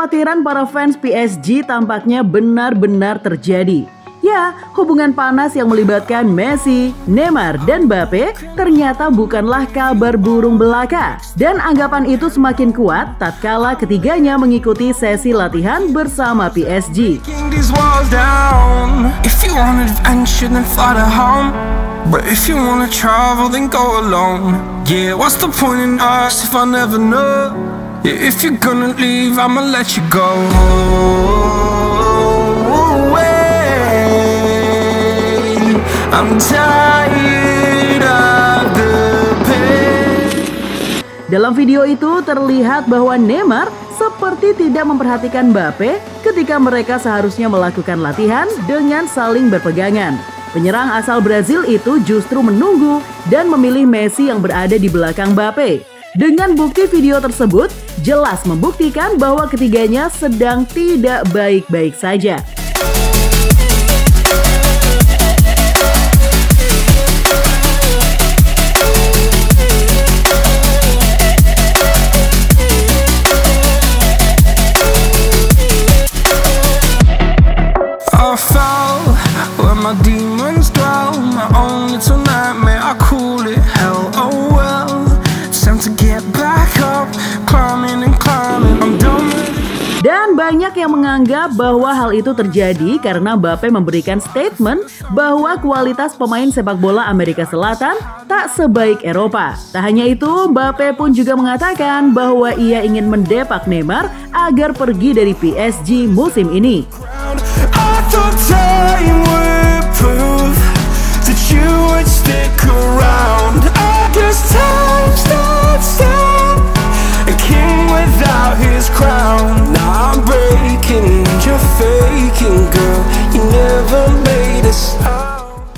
Kekhawatiran para fans PSG tampaknya benar-benar terjadi. Ya, hubungan panas yang melibatkan Messi, Neymar, dan Mbappe ternyata bukanlah kabar burung belaka. Dan anggapan itu semakin kuat tatkala ketiganya mengikuti sesi latihan bersama PSG. If you're gonna leave, I'ma let you go. I'm tired of the pain. Dalam video itu terlihat bahwa Neymar seperti tidak memperhatikan Mbappe ketika mereka seharusnya melakukan latihan dengan saling berpegangan. Penyerang asal Brazil itu justru menunggu dan memilih Messi yang berada di belakang Mbappe. Dengan bukti video tersebut, jelas membuktikan bahwa ketiganya sedang tidak baik-baik saja. Banyak yang menganggap bahwa hal itu terjadi karena Mbappe memberikan statement bahwa kualitas pemain sepak bola Amerika Selatan tak sebaik Eropa. Tak hanya itu, Mbappe pun juga mengatakan bahwa ia ingin mendepak Neymar agar pergi dari PSG musim ini.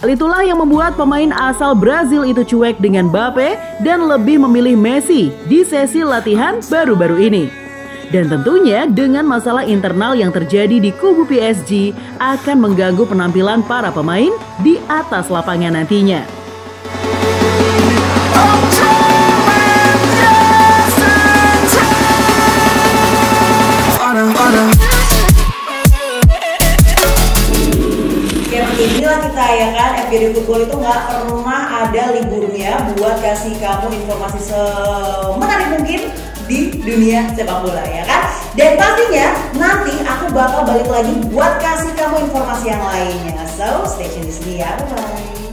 Hal itulah yang membuat pemain asal Brazil itu cuek dengan Mbappe dan lebih memilih Messi di sesi latihan baru-baru ini. Dan tentunya dengan masalah internal yang terjadi di kubu PSG akan mengganggu penampilan para pemain di atas lapangan nantinya. Inilah kita ya kan? FGD Football itu nggak pernah ada liburnya buat kasih kamu informasi semenarik mungkin di dunia sepak bola ya kan? Dan pastinya nanti aku bakal balik lagi buat kasih kamu informasi yang lainnya. So stay tune di sini ya. Bye bye